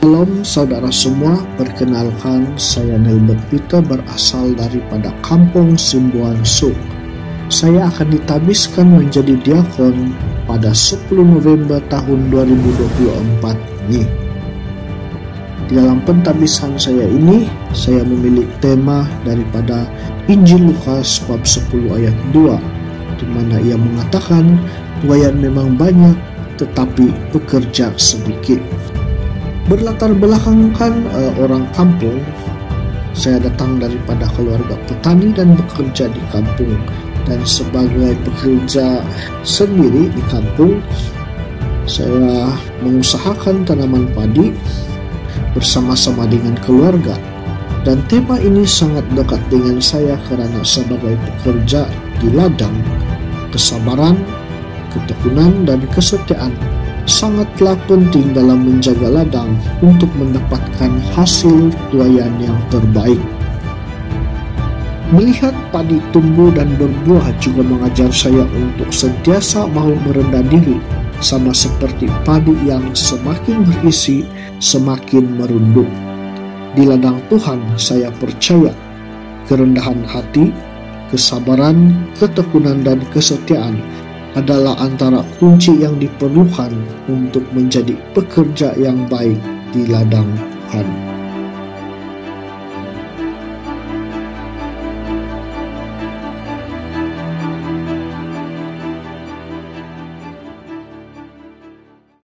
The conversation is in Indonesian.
Shalom saudara semua, perkenalkan saya Nelbert Peter berasal daripada kampung Simbuan Suk. Saya akan ditabiskan menjadi diakon pada 10 November tahun 2024 ini. Di dalam pentabisan saya ini, saya memilih tema daripada Injil Lukas bab 10 ayat 2, di mana ia mengatakan, tuayan memang banyak, tetapi pekerja sedikit berlatar belakangkan uh, orang kampung. Saya datang daripada keluarga petani dan bekerja di kampung. Dan sebagai pekerja sendiri di kampung saya mengusahakan tanaman padi bersama-sama dengan keluarga. Dan tema ini sangat dekat dengan saya karena sebagai pekerja di ladang kesabaran, ketekunan dan kesetiaan sangatlah penting dalam menjaga ladang untuk mendapatkan hasil tuayan yang terbaik. Melihat padi tumbuh dan berbuah juga mengajar saya untuk sentiasa mau merendah diri, sama seperti padi yang semakin berisi, semakin merunduk. Di ladang Tuhan saya percaya kerendahan hati, kesabaran, ketekunan, dan kesetiaan adalah antara kunci yang diperlukan untuk menjadi pekerja yang baik di ladang Tuhan.